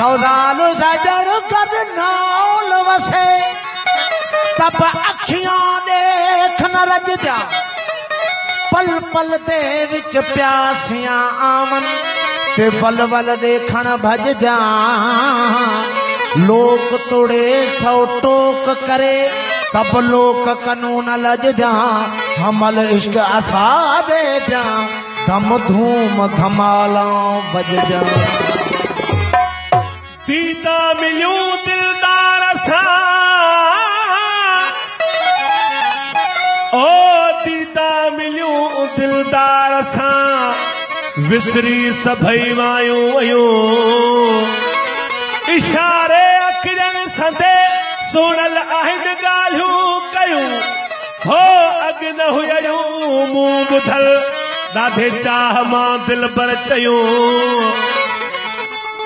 सौदानु सजर कद नाल वसे तब अखियां देख न रज दिया पल पल ते विच प्यासियां आवन ते बल बल देखन भज जा। लोक तोड़े सौ टोक करे तब लोक कानून लज जा हमल इश्क असा दे जा धम धूम धमाला बज जा। پيتا ملو دلدار او پيتا ملو دلدار وسري سڀئي مايون ويون اشاري اکين سدي سنيل اهد گاليون ڪيون. هو اگ نه هيون مون ٻڌل. ڏاڍي چاهه مان دل پر چيون.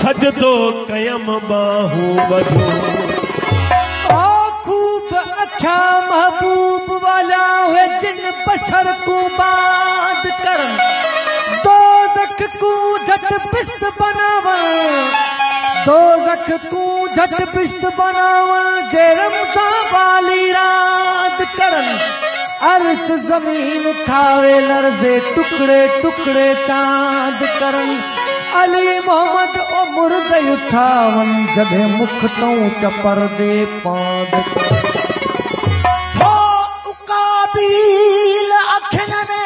सजदो कयम बाहू बधू खूब अच्छा महबूब वाला है दिन बसर को बात कर। दो जख को झट पिस्त बनावल दो जख को झट पिस्त बनावल जेरम सा वाली रात करन अर्श ज़मीन खावे लर्जे टुकड़े टुकड़े चाँद करन علي محمد او مرد اٺاون جڏهن مک تون چپر دي پاد. هو اڪابيل اکين ۾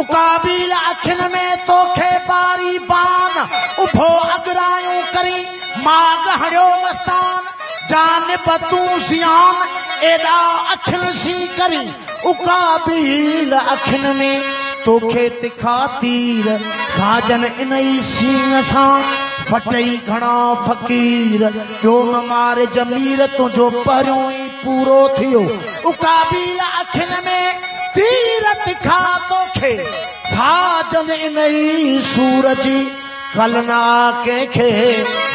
اڪابيل اکين ۾ توکي باري بان اڀو اگرايون ڪري ماگ هڙيو مستان جان تون سيان ايڏا اکين سي ڪري اڪابيل اکين ۾ तोखे तिखा तीर साजन इन सीन सां फटई घणा फ़कीर। ॿियो न मारे जमीर तुंहिंजो पहिरियों ई पूरो थियो। उकाबील अखियुनि में तीर तिखा तोखे। साजन इन सूर जी कलना कंहिंखे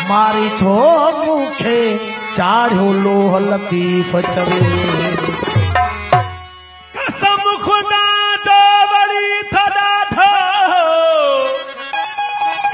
मारी थो मूंखे। चाढ़ियो लोह लतीफ़ चवे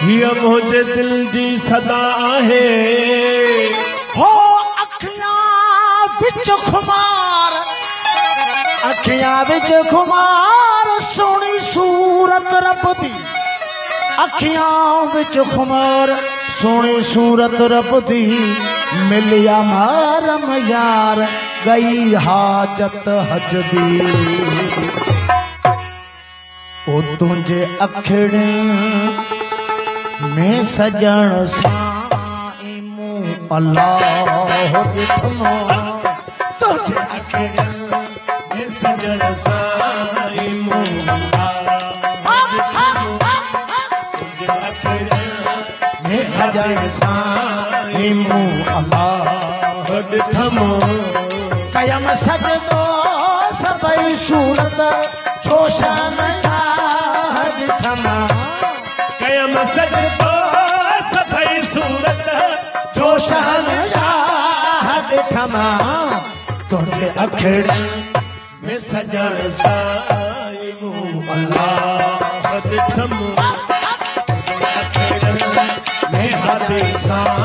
هيءَ منهنجي دل جي سدا آهي. هو اکيان وچ کمار سوهڻي سورت رب دي. اکيان وچ کمار سوهڻي سورت رب دي. مليا مارم يار گئي حاجت هج دي. او تنهنجي اکڙن ۾ سجڻ سان مون الله ڏٺمو تنهنجي اکڙن ۾ سجڻ سان مون ۾ سجڻ سان مون الله ڏٺمو ڪيم سجدو سڀئي سورت تنهنجي ۾۾ سجڻ سان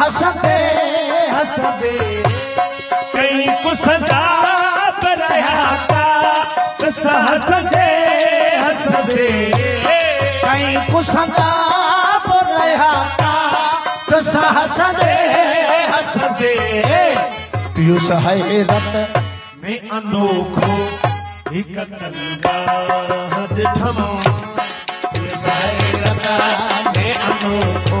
هسدي هسدي. ڪئي ڪسندا برياتا ڪس هسدي هسدي. ڪئي ڪسندا رها ڪس هسدي هسدي. پييوش حيرت ۾ انوکو هڪ تلوار ڏٺم پييوش حيرت ۾ انوکو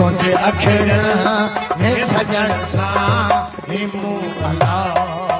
تنهنجي اکڙين ۾ سجڻ سان مون الله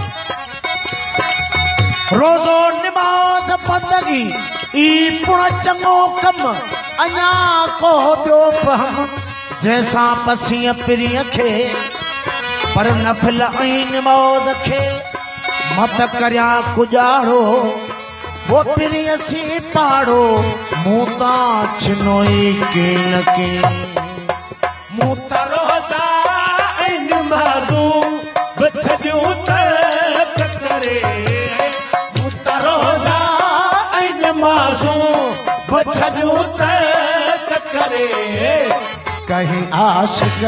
रोज़ो नमाज़ बंदगी, ई पुण चङो कम, अञा को ॿियो फहम। जंहिंसां पसीअ पिरीअ खे, पर नफ़िल ऐं नमाज़ खे मत करिया कुॼाड़ो वो पिरीअ सी पाड़ो, मूं तां छिनोई के न के। मूं त ڪهين آشڪ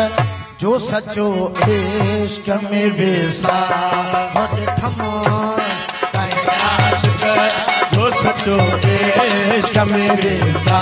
جو سچو عشق ۾ ويسا ڏٺم ڪهين آشڪ جو سچو عشق ۾ ويسا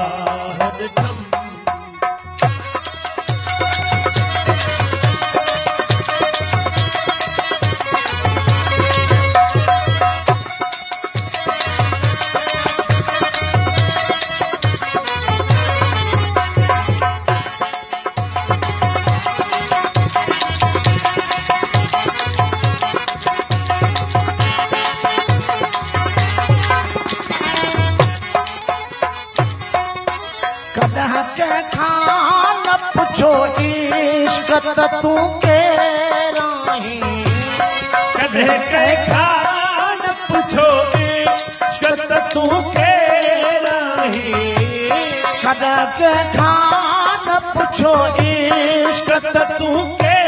कनक खान पुछो इश्क तू के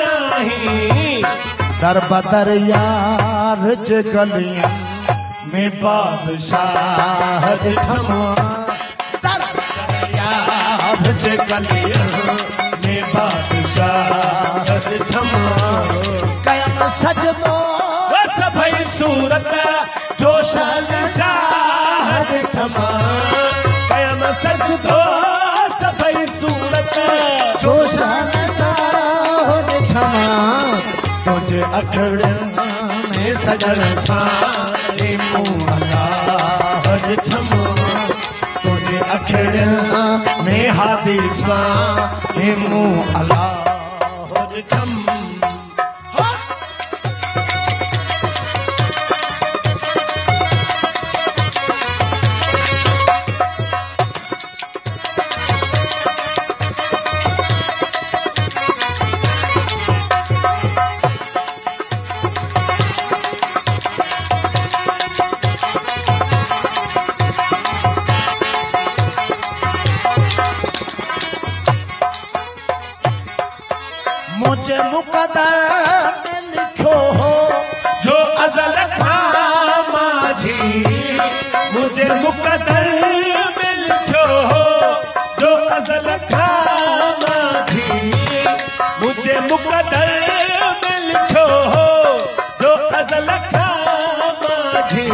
रही? दर बदर यार गलिया में बादशाह ठमा दर बदर यार गलिया में बादशाह سجڻ سان هادي سان مون मुक़दर में लिखियो हो जो अज़ल खां माझी मुंहिंजे मुक़दर में लिखियो हो जो अज़ल खां माझी मुंहिंजे मुक़दर में लिखियो हो जो अज़ल खां माझी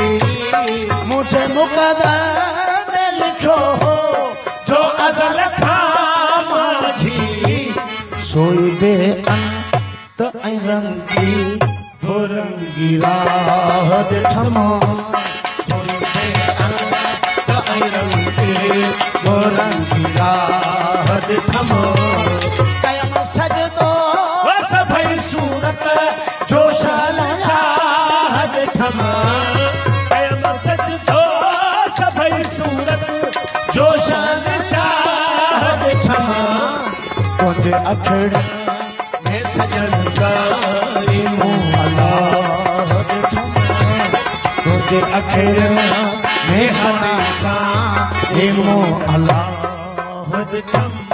मुझे मुक़दर में लिखियो हो जो अज़ल खां माझी सोई बे ۽ رنگي هو رنگي ۽ رنگي هو رنگي ڪيم سجدو سڀئي سورت ڪيم سجدو سڀئي سورت تنهنجي اکڙ تنهنجي اکڙ ۾ سجن ساري مون الله ڏٺم